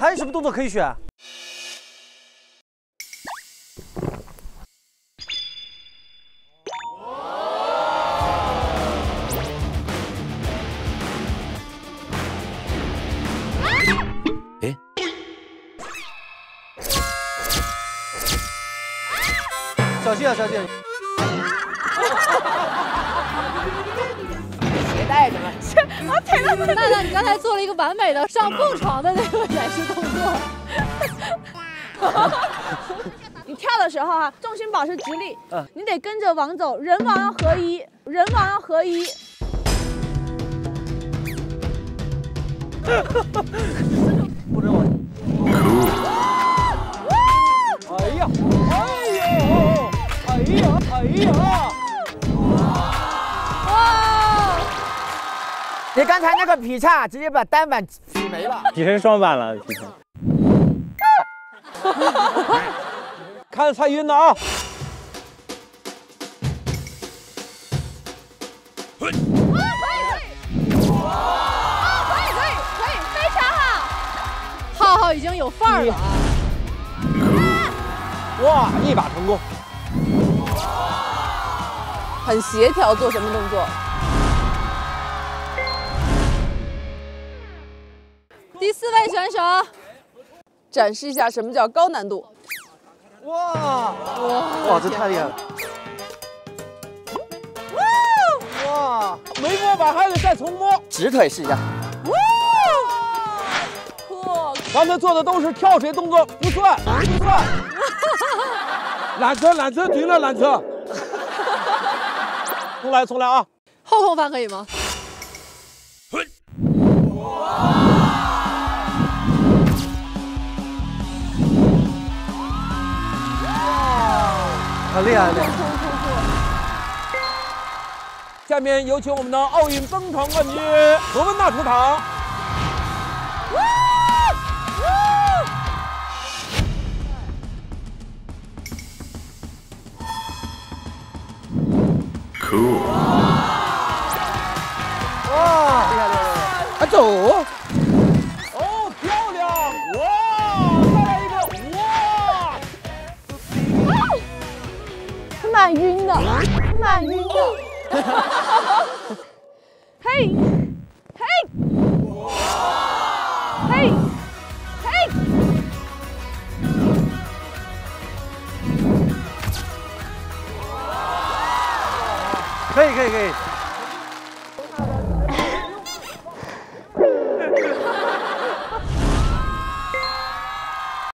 还有什么动作可以选？哎，小心啊，小心！娜娜，你刚才做了一个完美的上蹦床的那个演示动作。你跳的时候啊、重心保持直立，你得跟着王走，人王要合一，人王要合一。不准我。哎呀，哎呦，哎呀，哎呀！你刚才那个劈叉直接把单板劈没了。劈成双板了，劈成。看蔡云的啊！可以可以可以，非常好。浩浩已经有范儿了啊！哇，一把成功。很协调，做什么动作？四位选手，展示一下什么叫高难度。哇哇，这太厉害了！哇，没摸板还得再重摸。直腿试一下。哇！刚才做的都是跳水动作，不算不算。缆车缆车停了缆车。重来重来啊！后空翻可以吗？很厉害，很厉害！下面有请我们的奥运登床冠军何文娜出场。哇，厉害厉害厉害！啊走！满晕的，满晕的。嘿，嘿，嘿，嘿，可以可以可以！